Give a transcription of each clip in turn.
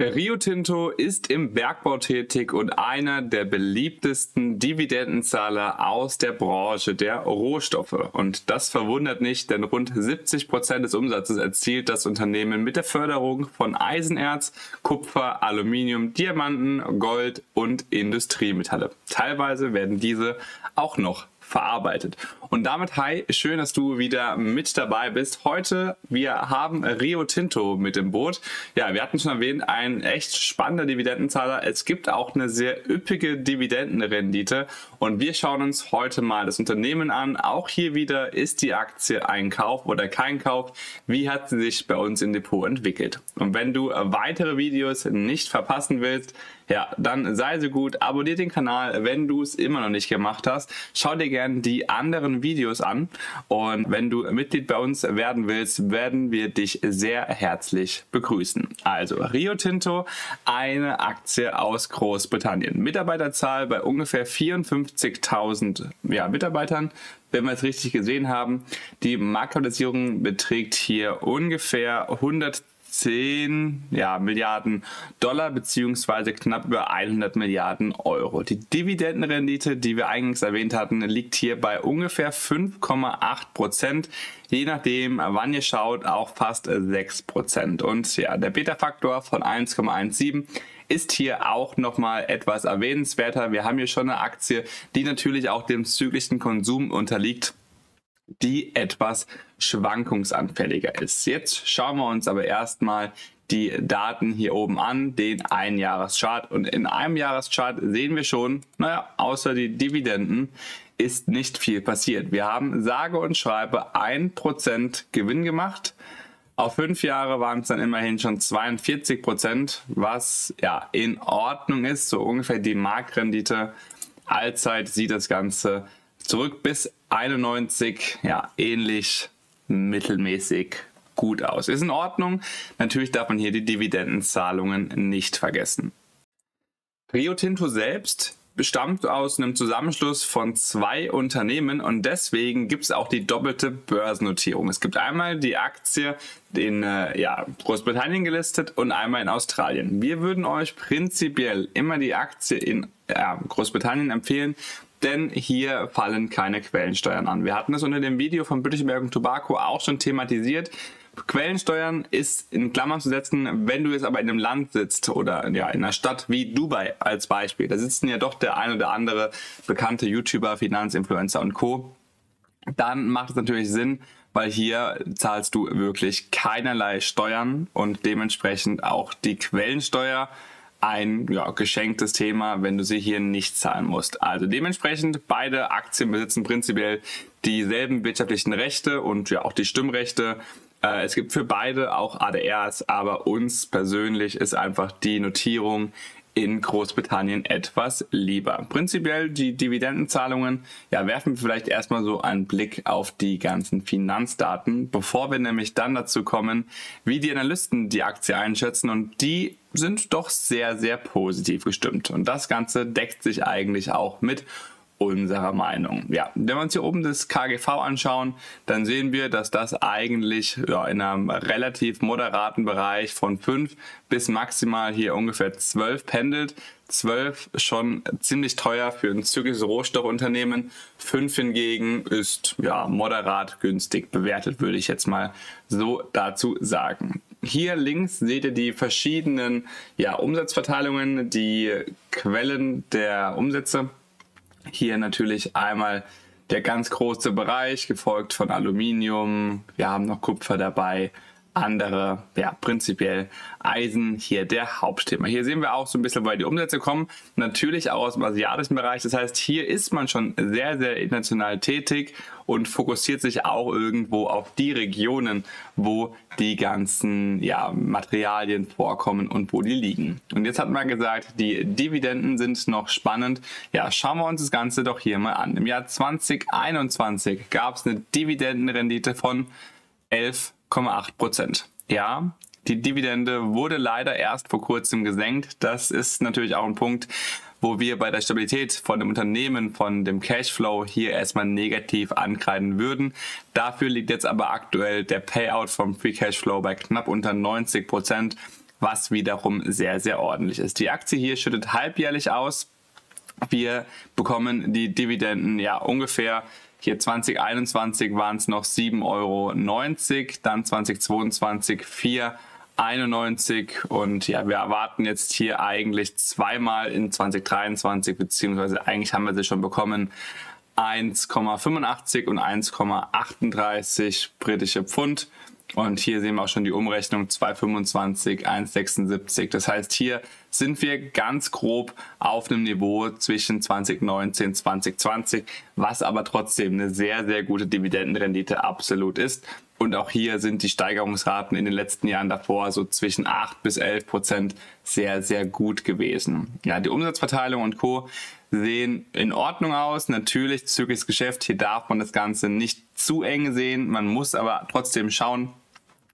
Rio Tinto ist im Bergbau tätig und einer der beliebtesten Dividendenzahler aus der Branche der Rohstoffe. Und das verwundert nicht, denn rund 70 Prozent des Umsatzes erzielt das Unternehmen mit der Förderung von Eisenerz, Kupfer, Aluminium, Diamanten, Gold und Industriemetalle. Teilweise werden diese auch noch verarbeitet. Und damit hi, schön, dass du wieder mit dabei bist. Heute, wir haben Rio Tinto mit im Boot. Ja, wir hatten schon erwähnt, ein echt spannender Dividendenzahler. Es gibt auch eine sehr üppige Dividendenrendite und wir schauen uns heute mal das Unternehmen an. Auch hier wieder, ist die Aktie ein Kauf oder kein Kauf? Wie hat sie sich bei uns im Depot entwickelt? Und wenn du weitere Videos nicht verpassen willst, ja, dann sei so gut, abonniere den Kanal, wenn du es immer noch nicht gemacht hast. Schau dir gerne die anderen Videos an und wenn du Mitglied bei uns werden willst, werden wir dich sehr herzlich begrüßen. Also Rio Tinto, eine Aktie aus Großbritannien. Mitarbeiterzahl bei ungefähr 54.000 ja, Mitarbeitern wenn wir es richtig gesehen haben. Die Marktkapitalisierung beträgt hier ungefähr 100 10 ja, Milliarden Dollar beziehungsweise knapp über 100 Milliarden Euro. Die Dividendenrendite, die wir eingangs erwähnt hatten, liegt hier bei ungefähr 5,8 Prozent. Je nachdem, wann ihr schaut, auch fast 6 Prozent. Und ja, der Beta-Faktor von 1,17 ist hier auch nochmal etwas erwähnenswerter. Wir haben hier schon eine Aktie, die natürlich auch dem zyklischen Konsum unterliegt die etwas schwankungsanfälliger ist. Jetzt schauen wir uns aber erstmal die Daten hier oben an, den Einjahreschart. Und in einem Jahreschart sehen wir schon, naja, außer die Dividenden ist nicht viel passiert. Wir haben sage und schreibe 1% Gewinn gemacht. Auf fünf Jahre waren es dann immerhin schon 42 Prozent, was ja in Ordnung ist, so ungefähr die Marktrendite. Allzeit sieht das Ganze zurück bis 91, ja, ähnlich mittelmäßig gut aus. Ist in Ordnung. Natürlich darf man hier die Dividendenzahlungen nicht vergessen. Rio Tinto selbst bestammt aus einem Zusammenschluss von zwei Unternehmen und deswegen gibt es auch die doppelte Börsennotierung. Es gibt einmal die Aktie in äh, ja, Großbritannien gelistet und einmal in Australien. Wir würden euch prinzipiell immer die Aktie in ja, Großbritannien empfehlen, denn hier fallen keine Quellensteuern an. Wir hatten das unter dem Video von British American Tobacco auch schon thematisiert. Quellensteuern ist in Klammern zu setzen, wenn du jetzt aber in einem Land sitzt oder ja, in einer Stadt wie Dubai als Beispiel. Da sitzen ja doch der ein oder andere bekannte YouTuber, Finanzinfluencer und Co. Dann macht es natürlich Sinn, weil hier zahlst du wirklich keinerlei Steuern und dementsprechend auch die Quellensteuer ein ja, geschenktes Thema, wenn du sie hier nicht zahlen musst. Also dementsprechend beide Aktien besitzen prinzipiell dieselben wirtschaftlichen Rechte und ja auch die Stimmrechte. Äh, es gibt für beide auch ADRs, aber uns persönlich ist einfach die Notierung in Großbritannien etwas lieber. Prinzipiell die Dividendenzahlungen, ja, werfen wir vielleicht erstmal so einen Blick auf die ganzen Finanzdaten, bevor wir nämlich dann dazu kommen, wie die Analysten die Aktie einschätzen und die sind doch sehr, sehr positiv gestimmt. Und das Ganze deckt sich eigentlich auch mit unserer Meinung. Ja, wenn wir uns hier oben das KGV anschauen, dann sehen wir, dass das eigentlich ja, in einem relativ moderaten Bereich von 5 bis maximal hier ungefähr 12 pendelt. 12 schon ziemlich teuer für ein zyklisches Rohstoffunternehmen. 5 hingegen ist ja moderat günstig bewertet, würde ich jetzt mal so dazu sagen. Hier links seht ihr die verschiedenen ja, Umsatzverteilungen, die Quellen der Umsätze hier natürlich einmal der ganz große Bereich, gefolgt von Aluminium. Wir haben noch Kupfer dabei, andere, ja, prinzipiell Eisen hier der Hauptthema. Hier sehen wir auch so ein bisschen, weil die Umsätze kommen, natürlich auch aus dem asiatischen Bereich. Das heißt, hier ist man schon sehr, sehr international tätig und fokussiert sich auch irgendwo auf die Regionen, wo die ganzen ja, Materialien vorkommen und wo die liegen. Und jetzt hat man gesagt, die Dividenden sind noch spannend. Ja, schauen wir uns das Ganze doch hier mal an. Im Jahr 2021 gab es eine Dividendenrendite von 11 8,8 Prozent. Ja, die Dividende wurde leider erst vor kurzem gesenkt. Das ist natürlich auch ein Punkt, wo wir bei der Stabilität von dem Unternehmen, von dem Cashflow hier erstmal negativ ankreiden würden. Dafür liegt jetzt aber aktuell der Payout vom Free Cashflow bei knapp unter 90 Prozent. was wiederum sehr, sehr ordentlich ist. Die Aktie hier schüttet halbjährlich aus. Wir bekommen die Dividenden ja ungefähr hier 2021 waren es noch 7,90 Euro, dann 2022 4,91 und ja, wir erwarten jetzt hier eigentlich zweimal in 2023, beziehungsweise eigentlich haben wir sie schon bekommen, 1,85 und 1,38 britische Pfund. Und hier sehen wir auch schon die Umrechnung 2,25, 1,76. Das heißt, hier sind wir ganz grob auf einem Niveau zwischen 2019 und 2020, was aber trotzdem eine sehr, sehr gute Dividendenrendite absolut ist. Und auch hier sind die Steigerungsraten in den letzten Jahren davor so zwischen 8 bis 11 Prozent sehr, sehr gut gewesen. Ja, die Umsatzverteilung und Co. sehen in Ordnung aus. Natürlich zügiges Geschäft. Hier darf man das Ganze nicht zu eng sehen. Man muss aber trotzdem schauen,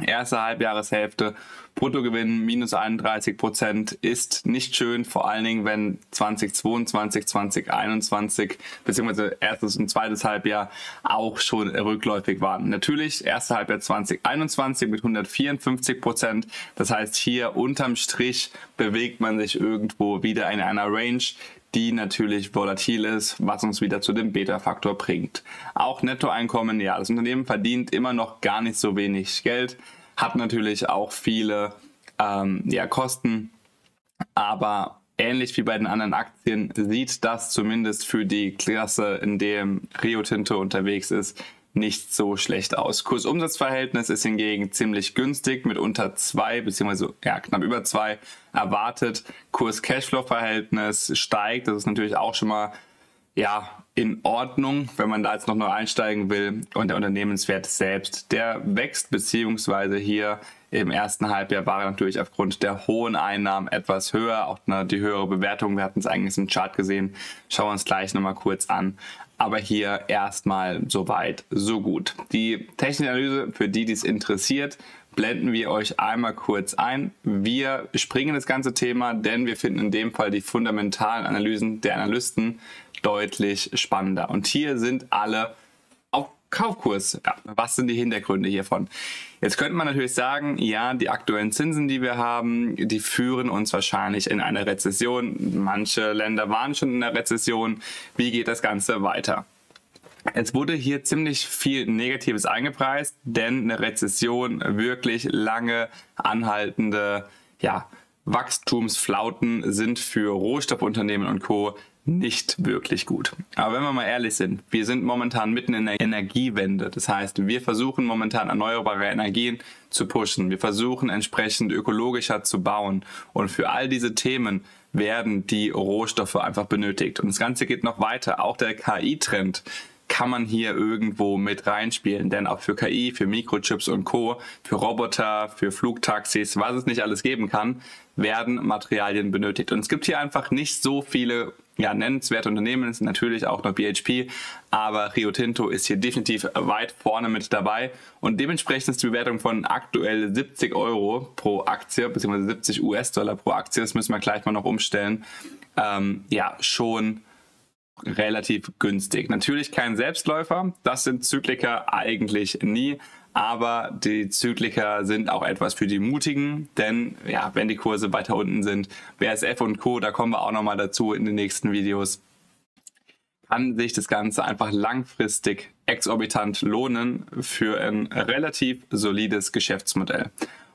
Erste Halbjahreshälfte, Bruttogewinn minus 31 Prozent ist nicht schön, vor allen Dingen, wenn 2022, 2021 beziehungsweise erstes und zweites Halbjahr auch schon rückläufig waren. Natürlich erste Halbjahr 2021 mit 154 Prozent. Das heißt, hier unterm Strich bewegt man sich irgendwo wieder in einer Range, die natürlich volatil ist, was uns wieder zu dem Beta-Faktor bringt. Auch Nettoeinkommen, ja, das Unternehmen verdient immer noch gar nicht so wenig Geld, hat natürlich auch viele ähm, ja, Kosten, aber ähnlich wie bei den anderen Aktien sieht das zumindest für die Klasse, in dem Rio Tinto unterwegs ist, nicht so schlecht aus. Kursumsatzverhältnis ist hingegen ziemlich günstig mit unter zwei beziehungsweise ja, knapp über zwei erwartet. Kurs-Cashflow-Verhältnis steigt. Das ist natürlich auch schon mal ja, in Ordnung, wenn man da jetzt noch neu einsteigen will. Und der Unternehmenswert selbst, der wächst beziehungsweise hier im ersten Halbjahr war er natürlich aufgrund der hohen Einnahmen etwas höher, auch ne, die höhere Bewertung. Wir hatten es eigentlich im Chart gesehen. Schauen wir uns gleich nochmal kurz an aber hier erstmal soweit so gut. Die technische Analyse, für die dies interessiert, blenden wir euch einmal kurz ein. Wir springen das ganze Thema, denn wir finden in dem Fall die fundamentalen Analysen der Analysten deutlich spannender. Und hier sind alle Kaufkurs. Ja, was sind die Hintergründe hiervon? Jetzt könnte man natürlich sagen, ja, die aktuellen Zinsen, die wir haben, die führen uns wahrscheinlich in eine Rezession. Manche Länder waren schon in der Rezession. Wie geht das Ganze weiter? Es wurde hier ziemlich viel Negatives eingepreist, denn eine Rezession, wirklich lange anhaltende ja, Wachstumsflauten sind für Rohstoffunternehmen und Co nicht wirklich gut. Aber wenn wir mal ehrlich sind, wir sind momentan mitten in der Energiewende. Das heißt, wir versuchen momentan erneuerbare Energien zu pushen. Wir versuchen entsprechend ökologischer zu bauen. Und für all diese Themen werden die Rohstoffe einfach benötigt. Und das Ganze geht noch weiter. Auch der KI-Trend kann man hier irgendwo mit reinspielen. Denn auch für KI, für Mikrochips und Co., für Roboter, für Flugtaxis, was es nicht alles geben kann, werden Materialien benötigt. Und es gibt hier einfach nicht so viele ja, nennenswerte Unternehmen sind natürlich auch noch BHP, aber Rio Tinto ist hier definitiv weit vorne mit dabei und dementsprechend ist die Bewertung von aktuell 70 Euro pro Aktie, beziehungsweise 70 US-Dollar pro Aktie, das müssen wir gleich mal noch umstellen, ähm, ja, schon relativ günstig. Natürlich kein Selbstläufer, das sind Zykliker eigentlich nie, aber die Zykliker sind auch etwas für die Mutigen, denn ja, wenn die Kurse weiter unten sind, BSF und Co., da kommen wir auch nochmal dazu in den nächsten Videos, kann sich das Ganze einfach langfristig exorbitant lohnen für ein relativ solides Geschäftsmodell.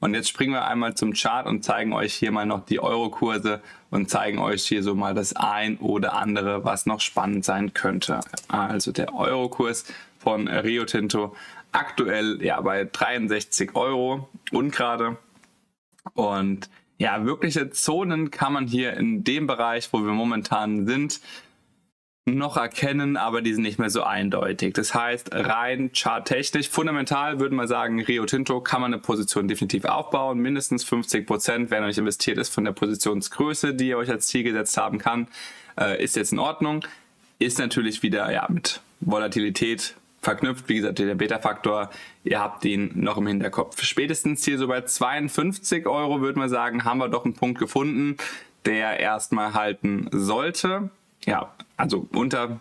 Und jetzt springen wir einmal zum Chart und zeigen euch hier mal noch die Euro-Kurse und zeigen euch hier so mal das ein oder andere, was noch spannend sein könnte. Also der Euro-Kurs von Rio Tinto aktuell ja bei 63 Euro und gerade. Und ja, wirkliche Zonen kann man hier in dem Bereich, wo wir momentan sind, noch erkennen, aber die sind nicht mehr so eindeutig. Das heißt, rein charttechnisch, fundamental würde man sagen, Rio Tinto kann man eine Position definitiv aufbauen. Mindestens 50 Prozent, wenn euch investiert ist von der Positionsgröße, die ihr euch als Ziel gesetzt haben kann, äh, ist jetzt in Ordnung. Ist natürlich wieder ja mit Volatilität verknüpft. Wie gesagt, der Beta-Faktor, ihr habt ihn noch im Hinterkopf. Spätestens hier so bei 52 Euro würde man sagen, haben wir doch einen Punkt gefunden, der erstmal halten sollte. Ja, also unter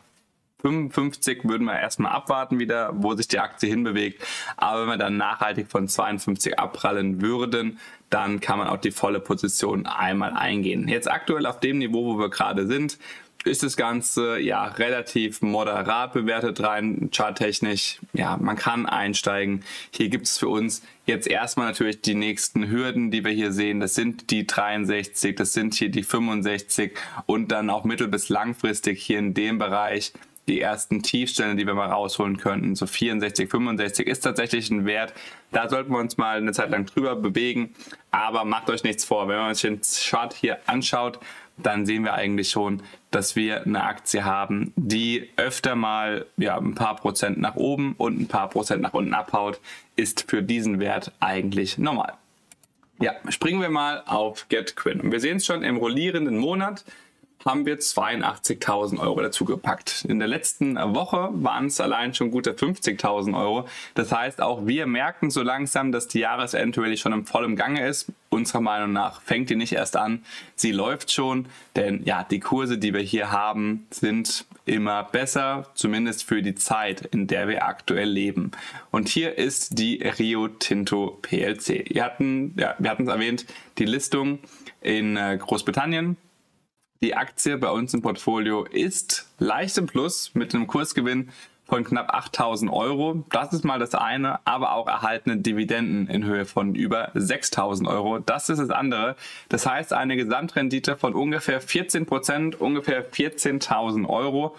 55 würden wir erstmal abwarten wieder, wo sich die Aktie hinbewegt. Aber wenn wir dann nachhaltig von 52 abprallen würden, dann kann man auch die volle Position einmal eingehen. Jetzt aktuell auf dem Niveau, wo wir gerade sind, ist das Ganze ja relativ moderat bewertet rein, charttechnisch. Ja, man kann einsteigen. Hier gibt es für uns jetzt erstmal natürlich die nächsten Hürden, die wir hier sehen. Das sind die 63, das sind hier die 65 und dann auch mittel- bis langfristig hier in dem Bereich die ersten Tiefstände, die wir mal rausholen könnten. So 64, 65 ist tatsächlich ein Wert. Da sollten wir uns mal eine Zeit lang drüber bewegen. Aber macht euch nichts vor. Wenn man sich den Chart hier anschaut, dann sehen wir eigentlich schon, dass wir eine Aktie haben, die öfter mal ja, ein paar Prozent nach oben und ein paar Prozent nach unten abhaut, ist für diesen Wert eigentlich normal. Ja, springen wir mal auf GetQuinn. Wir sehen es schon im rollierenden Monat haben wir 82.000 Euro dazu gepackt. In der letzten Woche waren es allein schon gute 50.000 Euro. Das heißt, auch wir merken so langsam, dass die Jahresendrally schon im vollen Gange ist. Unserer Meinung nach fängt die nicht erst an, sie läuft schon, denn ja, die Kurse, die wir hier haben, sind immer besser, zumindest für die Zeit, in der wir aktuell leben. Und hier ist die Rio Tinto PLC. Wir hatten, ja, wir hatten es erwähnt, die Listung in äh, Großbritannien die Aktie bei uns im Portfolio ist leicht im Plus mit einem Kursgewinn von knapp 8000 Euro. Das ist mal das eine, aber auch erhaltene Dividenden in Höhe von über 6000 Euro. Das ist das andere. Das heißt eine Gesamtrendite von ungefähr 14 Prozent, ungefähr 14.000 Euro.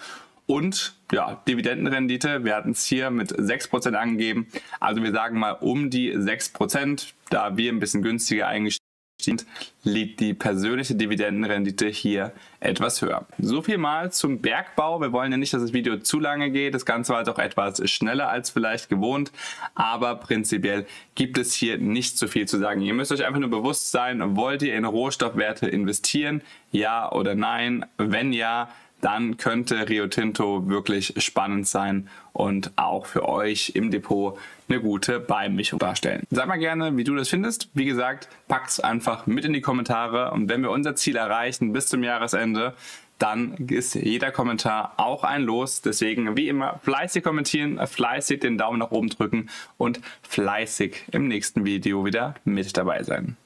Und ja, Dividendenrendite, wir hatten es hier mit 6% angegeben. Also wir sagen mal um die 6%, da wir ein bisschen günstiger eingestiegen sind, liegt die persönliche Dividendenrendite hier etwas höher. So viel mal zum Bergbau. Wir wollen ja nicht, dass das Video zu lange geht. Das Ganze war doch etwas schneller als vielleicht gewohnt. Aber prinzipiell gibt es hier nicht so viel zu sagen. Ihr müsst euch einfach nur bewusst sein, wollt ihr in Rohstoffwerte investieren? Ja oder nein? Wenn ja, dann könnte Rio Tinto wirklich spannend sein und auch für euch im Depot eine gute Beimischung darstellen. Sag mal gerne, wie du das findest. Wie gesagt, pack's einfach mit in die Kommentare und wenn wir unser Ziel erreichen bis zum Jahresende, dann ist jeder Kommentar auch ein Los. Deswegen wie immer fleißig kommentieren, fleißig den Daumen nach oben drücken und fleißig im nächsten Video wieder mit dabei sein.